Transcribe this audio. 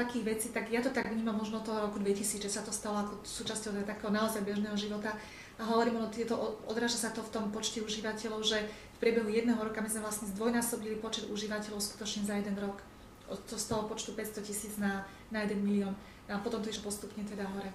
takých vecí, tak ja to tak vnímam možno toho roku 2000, že sa to stalo ako súčasťou teda takého naozaj bežného života. A hovorím, ono tieto, odráža sa to v tom počte užívateľov, že v priebehu jedného roka my sme vlastne zdvojnásobili počet užívateľov skutočne za jeden rok. To z toho počtu 500 tisíc na, na 1 milión. A potom to išlo postupne teda hore.